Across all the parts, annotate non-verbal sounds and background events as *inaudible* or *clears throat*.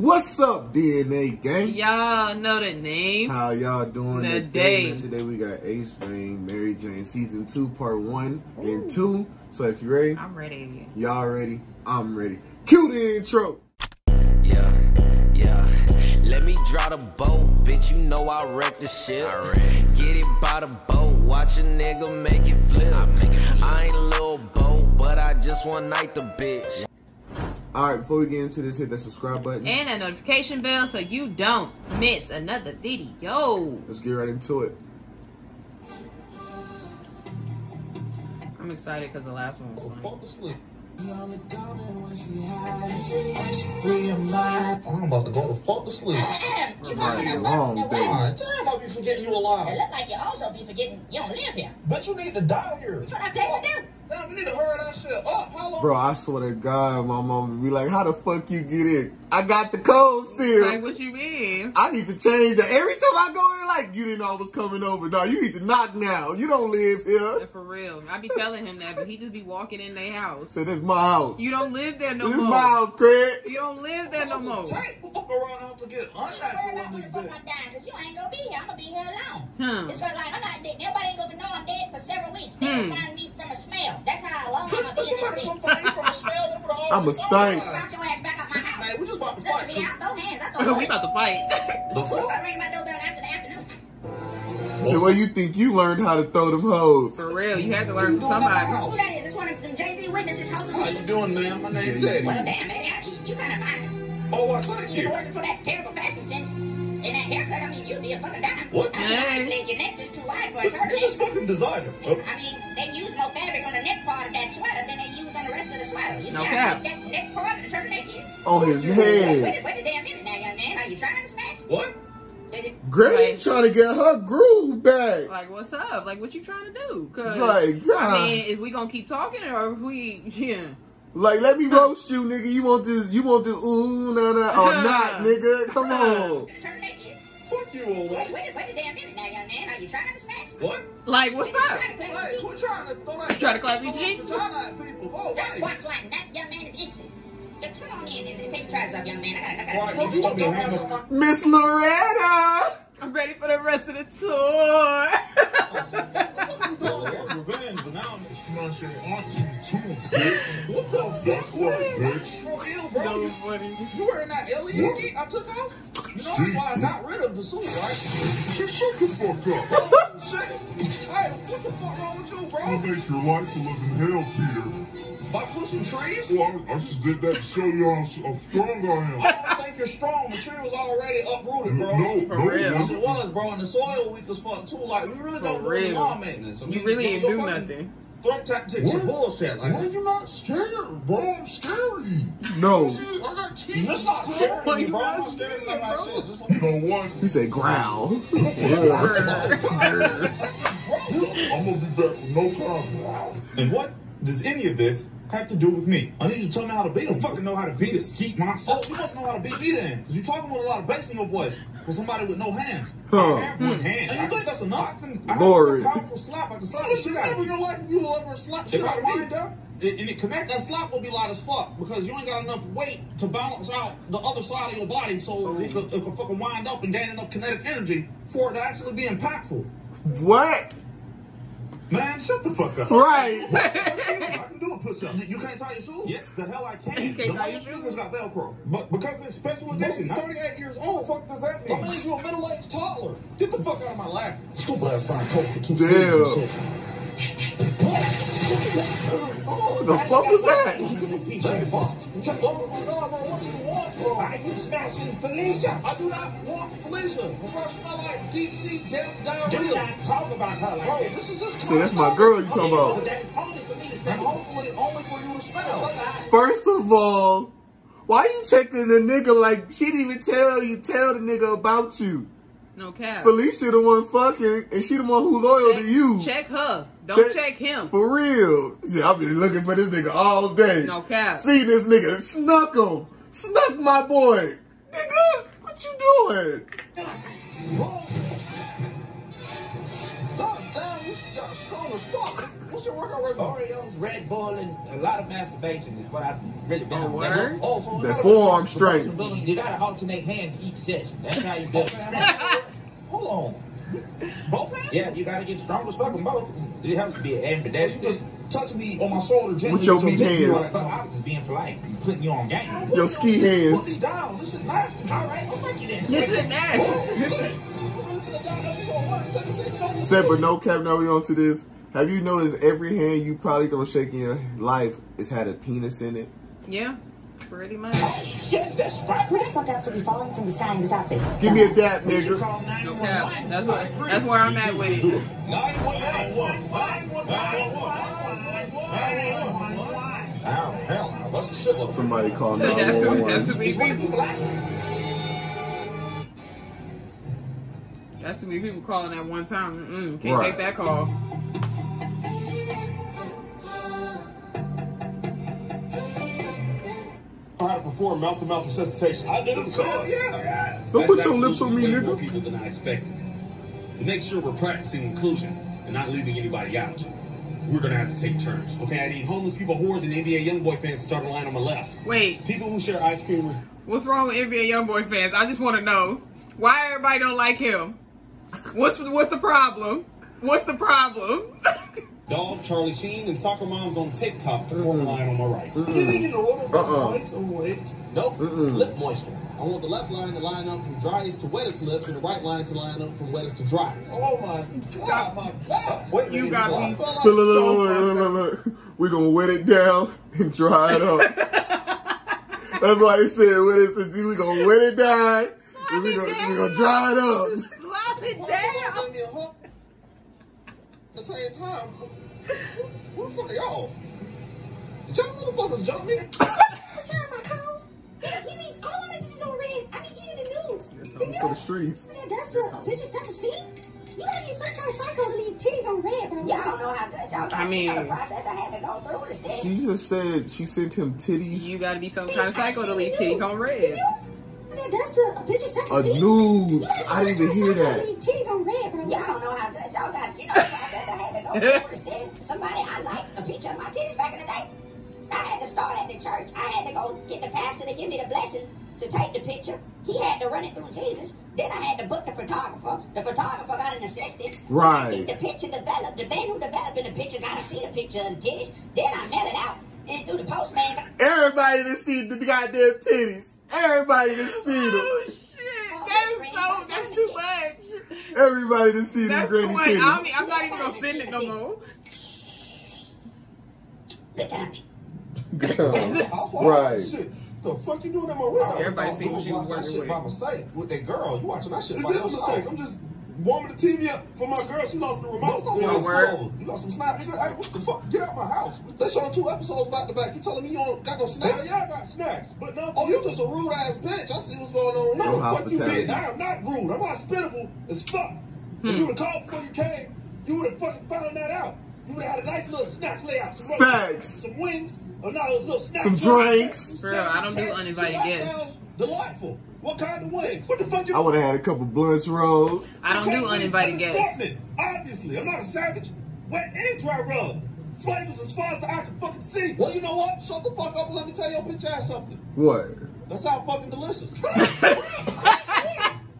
What's up, DNA gang? Y'all know the name. How y'all doing The today? day. Today we got AceVane, Mary Jane, season two, part one and two. So if you're ready, I'm ready. y'all ready? I'm ready. Cue the intro. Yeah, yeah. Let me draw the boat, bitch. You know I wreck the shit. Get it by the boat, watch a nigga make it flip. I ain't a little boat, but I just one night the bitch. All right, before we get into this, hit that subscribe button. And a notification bell so you don't miss another video. Let's get right into it. I'm excited because the last one was fun. Fall asleep. I'm I'm about to go to fall asleep. *clears throat* You Might going be to a fuck long the day. way? God damn, I'll be forgetting you It alive. look like you also be forgetting you don't live here. But you need to die here. That's what I paid to do. Damn, we need to hurry that shit up. How long? Bro, I swear to God, my mom would be like, how the fuck you get in? I got the code still. Like, what you mean? I need to change that. Every time I go in, like, you didn't know I was coming over. No, you need to knock now. You don't live here. For real. I be telling him that, but he just be walking in their house. So this my house. You don't live there no this is more. my house, Craig. You don't live there no more. Take the fuck around out to get You worry unnatural about in when this the fuck bitch. I'm dying, because you ain't gonna be here. I'm gonna be here alone. Hmm. It's like, like I'm not dead. Nobody ain't gonna know I'm dead for several weeks. They Hmm. find me from a smell. That's how long I'm gonna be in this bitch. gonna find you from a smell. them with all I'm a the stank. time. Bounce your ass back up my house. Man, we just about to Listen fight. to me out. Throw hands. I throw *laughs* we about to fight. The I'm fuck? ringing my doorbell after the afternoon. So where you think you learned how to throw them hoes? For real. You have to learn from Who somebody. that is? It's one of them Jay-Z witnesses How you doing, man? My name's Well, damn, man. You, you kind of fine. Oh, well, thank If it you. wasn't for that terrible fashion sense and that haircut, I mean, you'd be a fucking dime. What? I mean, Hey. honestly, your neck just too wide for a This this is turtleneck. fucking designer. Oh, I mean, they use more fabric on the neck part of that sweater than they use on the rest of the sweater. You see No how cap. big that neck part of the turtleneck is? On his Wait, head. wait, wait a damn minute now, young man. Are you trying to smash? What? Did you? Right. trying to get her groove back. Like, what's up? Like, what you trying to do? Cause, Like, God. I mean, if we gonna keep talking or if we, *laughs* yeah. Like, let me roast you, nigga. You want this? You want the ooh, na na, oh, or not, nigga? Come on. The turtleneck is? Fuck you, old Wait, wait, wait a damn minute now, young man. Are you trying to smash? What? Like, what's up? trying to claim Hey, the trying to throw that. Try to clap your cheeks? Try that, people. Oh, Just hey. watch like that young man is interested. Yeah, come on in and, and take your trousers off, young man. I gotta, I gotta. did you want me to handle. Miss Loretta. I'm ready for the rest of the tour. *laughs* Oh, revenge, but now I'm smashing auntie bitch. What the fuck, what, bitch? Bro, ew, bro. so You, funny. you wearing that alien geek I took off? You know that's why I got rid of the suit, right? Shut the fuck up. Oh, shit. Hey, what the fuck wrong with you, I'll bro? make your life a living hell, Peter. By pushing trees? Well, I, I just did that to show you how, how strong I am. I don't think you're strong. The tree was already uprooted, bro. No, For no, real. it Yes, wasn't. it was, bro, and the soil weak as fuck too. Like we really don't For do lawn maintenance. I You really your- ain't do fucking nothing. Threat tactics are What? bullshit. Why Like you not scared, bro? I'm scary. No. See, I got teeth. Just not scaring Why me, you bro. I'm not not scared of scared, that shit. Just You know what? He said growl. *laughs* I'm gonna be back with no problem. And what does any of this have to do with me? I need you to tell me how to beat him. Fucking know how to beat a skeet monster. Oh, you must know how to beat me then. Because you're talking with a lot of bass in your voice for somebody with no hands. Huh. I have one hmm. hand. And you think that's enough? I can, I have Lord. a powerful slap. I can slap the Listen, shit out never of in your life you will ever slap shit If out I of me. wind up and and it connects, That slap will be light as fuck because you ain't got enough weight to balance out the other side of your body so it oh. could, it could fucking wind up and gain enough kinetic energy for it to actually be impactful. What? Man, shut the fuck up. Right. *laughs* I can do a push up. You, you can't tie your shoes. Yes, the hell I *laughs* can. You can't The tie your shoes. sneakers got Velcro. But because they're special edition. You're 38 years old. What the fuck does that mean? That mean? means you're a middle-aged toddler. Get the fuck out of my lap. Stupid ass frying coke for two Damn. The fuck was that? My man, what do you want, bro? Are you smashing Felicia? I do not want Felicia. Bro, smell like deep sea death diarrhea. not talk about her like Bro, this is just See, that's my girl you talking about. you. First of all, why you checking the nigga like she didn't even tell you, tell the nigga about you? No cap. Felicia the one fucking, and she the one who loyal check, to you. check her. Don't Check- check, him. For real. Yeah, I've been looking for this nigga all day. No cap. See this nigga, snuck him. Snuck my boy. Nigga, what you doing? Bro. Oreos, oh, Red Bull, and a lot of masturbation is what I've really been Oh, on. word? Oh, so That forearm strength. You gotta alternate hands each session. That's how you do it. *laughs* Hold on. Both hands? Yeah, you gotta get strong as fucking both. It helps to be an You ambidextrous. just touch me on my shoulder gently With your meat pinky hands. like But. I was just being polite, putting you on game. Your ski hands. Put me down. This is nasty. All right, I'll take you then. This is nasty. Said, but no cap, now we on to this. Have you noticed every hand you probably gonna shake in your life has had a penis in it? Yeah, pretty much. Yeah, *laughs* that's right. Who the fuck else would be falling from the sky in this outfit? Give me a dap, nigga. call No cap. That's what. That's where I'm at with it. 911. 911. Ow, hell no. That's a. Somebody call So that's who. That's 911. many people. That's too many people calling at one time. Mm-mm, can't Right. take that call. Perform mouth-to-mouth resuscitation. I did it. Oh, yeah. Don't put your lips on me, Way more people than I expected. To make sure we're practicing inclusion and not leaving anybody out, we're gonna have to take turns. Okay, I need homeless people, whores, and NBA YoungBoy fans to start a line on my left. Wait, People who share ice cream with what's wrong with NBA YoungBoy fans? I just want to know why everybody don't like him. What's what's the problem? What's the problem? *laughs* Dog, Charlie Sheen, and soccer moms on TikTok to form a line on my right. You didn't get the order. Uh-uh. Wait, so wait. Nope. Mm-mm. Lip moisture. I want the left line to line up from driest to wettest lips, and the right line to line up from wettest to driest. Oh my god, my god. Uh, wait a You got me. So look, look, look, look, look, look. We're gonna wet it down and dry it up. That's why they said what is the do. We gonna wet it down and we gonna we gonna dry it up. Slap it down. you gave me a hook At the same time, who the fuck are y'all? Did y'all motherfuckers jump me? *laughs* Return my calls. Yeah, he needs all my messages on red. I be getting the news. The For the streets. Man, that's the bitch's self-esteem. You gotta be some kind of psycho to leave titties on red, bro. Y'all know how good y'all I mean- the process I had to go through to see. She just said she sent him titties. You gotta be some kind of psycho to leave titties on red. Man, that's the a bitch's A self-esteem. nude. I didn't even hear that. Titties on red, bro. Y'all know how good y'all got. You know the process I had to go through to send somebody I liked a picture of my titties back in the day. I had to start at the church. I had to go get the pastor to give me the blessing to take the picture. He had to run it through Jesus. Then I had to book the photographer. The photographer got an assistant. Right. Get the picture developed. The man who developed the picture got to see the picture of the titties. Then I mail it out. And through the postman. Everybody to see the goddamn titties. Everybody to see them. Oh shit, that is so. That's too much. Everybody to see them That's granny too much. I titties. mean, I'm not even gonna send it no more. Look out. Right. Shit. The fuck you doing in my window? Everybody seen what she was watching that working shit with. by mistake with that girl. You watching that shit This by is a mistake. I'm just warming the TV up for my girl. She lost the remote. Most of Yo, word. word. You got some snaps? Hey, what the fuck? Get out my house. They showing two episodes back to back. You telling me you don't got no Hell snacks? yeah, I got snacks, but no. Oh, you just a rude ass bitch. I see what's going on No, here. No fuck you did. I am not rude. I'm hospitable as fuck. Hmm. If you would have called before you came, you would have fucking found that out. You would have had a nice little snack layout. Some Facts. Some wings. Or not a little snack. Some drinks. For real, I don't do uninvited guests. Sounds Delightful. What kind of wings? What the fuck you I would have had a couple blunts rolled. I don't do uninvited guests. Assortment. Obviously, I'm not a savage. Wet and dry rub. Flavors as far as the eye can fucking see. Well, you know what? Shut the fuck up and let me tell your bitch ass something. What? That sound fucking delicious. *laughs*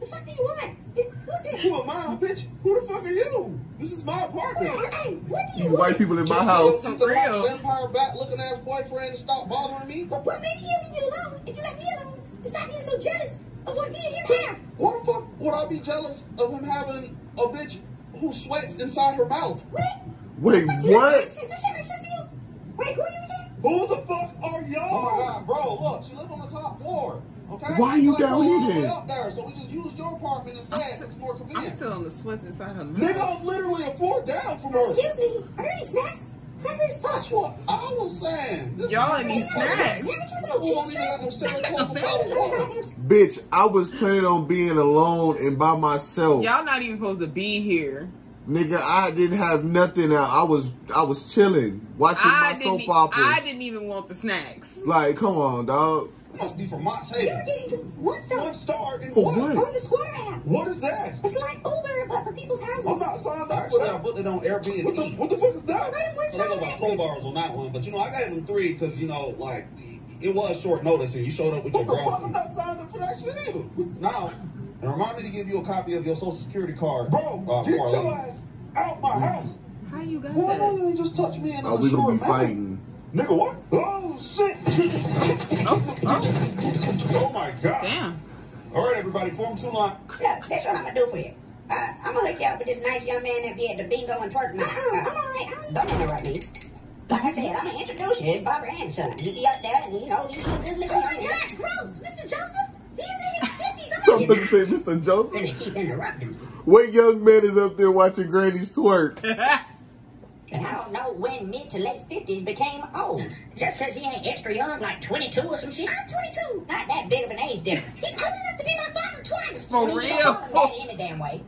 The fuck do you want? Who's this? Who am I, bitch? Who the fuck are you? This is my apartment. Hey, what do you You want? white people in my house. Some the real. white vampire bat looking ass boyfriend to stop bothering me. But what made you leave you alone? If you let me alone, and stop being so jealous of what me and him have. Why the fuck would I be jealous of him having a bitch who sweats inside her mouth? What? Wait, You what? This shit makes sense to you? Wait, who are you again? Who the fuck are you? Oh my y'all? god, bro, look, she live on the top floor. Okay? Why are you Like, down here all the then? Up there, so we just use your apartment instead. It's more convenient. I'm convenient. still on the sweats inside her mouth. Nigga, I'm literally a floor down from her. Excuse me, are there any snacks? Hungry as fuck. What I was saying. Y'all need snacks. Sandwiches don't cheese even have no Saratoga Snacks. water? Bitch, I was planning on being alone and by myself. Y'all not even supposed to be here. Nigga, I didn't have nothing out. I was I was chilling, watching I my soap operas. I didn't even want the snacks. Like, come on, dog. Must be from Mott's You're getting one star One star in For what? what? on the Square app. What is that? It's like Uber, but for people's houses. I'm not signed up for Actually, I that. put it on Airbnb. What the, what the fuck is that? I So they go by pro bars on that one, but you know I gave them three because you know like it was short notice and you showed up with your What the fuck? I'm girlfriend. not signed up for that shit either. Now, and remind me to give you a copy of your social security card. Bro, uh, get before I your ass out my house. How you got Why that? don't you just touch me in Oh, a we gonna short be manner? fighting. Nigga, what? Oh, shit. *laughs* Oh, oh, *laughs* oh, my God. damn. All right, everybody, form two line. Yeah, that's what I'm gonna do for you. Uh, I'm gonna hook you up with this nice young man that be at the bingo and twerk night. Uh, I'm alright. Don't interrupt me. Like I said, I'm gonna introduce you. It's Barbara Ann's son. He be up there and, you know, he's a good looking young man. gross! Mr. Joseph? He's in his *laughs* 50s. I'm going to say Mr. Joseph. Finna keep interrupting me. What young man is up there watching grannies twerk? *laughs* And I don't know when mid to late 50s became old. Just because he ain't extra young, like 22 or some shit. I'm 22. Not that big of an age difference. *laughs* He's old enough to be my father twice. For I mean, real. don't call him daddy any damn way.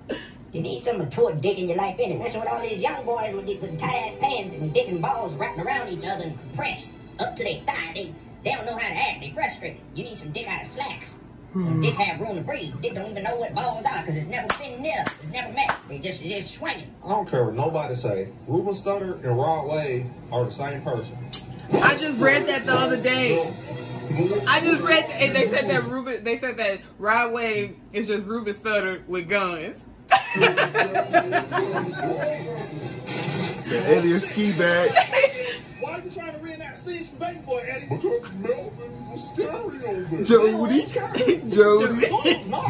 You need some mature dick in your life anyway. That's what all these young boys with, the- with tight ass pants and dick and balls wrapping around each other and compressed up to their thigh. They, they don't know how to act. They frustrated. You need some dick out of slacks. Some dick have room to breathe. Dick don't even know what balls are because it's never been near. It's never met. They just, it's just swinging. I don't care what nobody say. Ruben Studdard and Rod Wave are the same person. I just read that the other day. I just read and they said that Ruben they said that Rod Wave is just Ruben Studdard with guns. *laughs* The alien ski bag. *laughs* Why are you trying to reenact scenes from Baby Boy, Eddie? Because Melvin was scary over there. Jody. Jody. *laughs*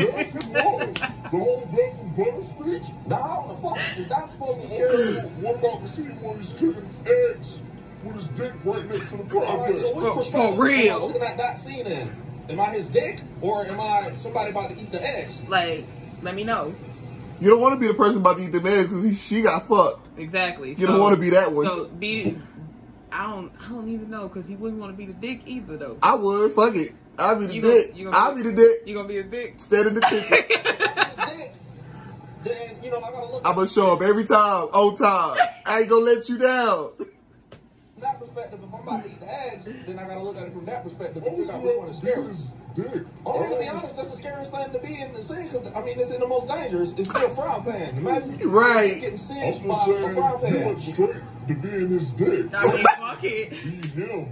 Yes. The whole bread and butter speech. Now, the fuck is that supposed to scare you? What about the scene where he's cooking eggs with his dick right next to the All right, so fire? which For- perspective for real. Am looking at that scene in? Am I his dick or am I somebody about to eat the eggs? Like, let me know. You don't want to be the person about to eat the eggs because she got fucked. Exactly. You don't wanna be that one. So be I don't I don't even know because he wouldn't want to be the dick either though. I would. Fuck it. I'll be the You dick. gonna- gonna I'll be- be the dick. You gonna be a dick? Instead of the *laughs* ticket. Dick. Then, you know, I gotta look I'm gonna show up every time, on time. I ain't gonna let you down. from that perspective. If I'm about to eat the eggs, then I gotta look at it from that perspective and figure out which one is scary. His dick. I to be honest, that's the scariest thing to be in the scene because, I mean, it's in the most dangerous. It's still a frying pan. Imagine Right. getting I'm singed just by a saying, frying he pan. went straight to being his dick. I mean, fuck it. *laughs* Be him.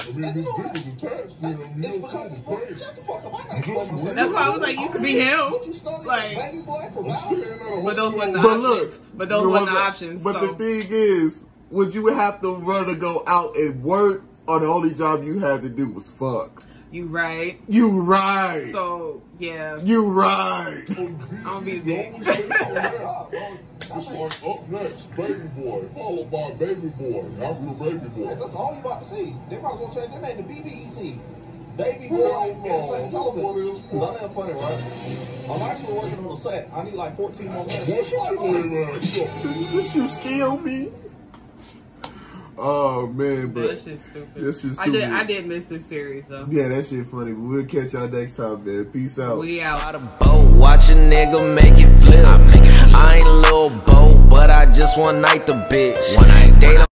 I mean, his dick is attached to him. He It's don't because feel it's his shut the fuck up. I gotta. That's why I was like, you could be him. What you studying, Like- baby boy, for I'm wow? staying at a But those wasn't the But options. look. but those you wasn't the options. But so. the thing is, would you have to run to go out and work, or the only job you had to do was fuck? You right. You right. So yeah, you right. I'm gonna be The the only dick. thing on that, It's like up next, Baby Boy, followed by Baby Boy, after Baby Boy. That's all you about to see. They might as well change their name to BBET. Baby boy, no. entertainment That's funny television. as fuck. That ain't funny, right? I'm actually working on a set. I need like 14 more minutes. Boy, shut your lame ass up. You scale me? Oh man, but That shit's stupid. That shit's I did. I did miss this series though. yeah, that shit funny. We'll catch y'all next time, man. Peace out. We out. By the boat, watch a nigga make it flip. I ain't a little boat, but I just one night the bitch. One night. They don't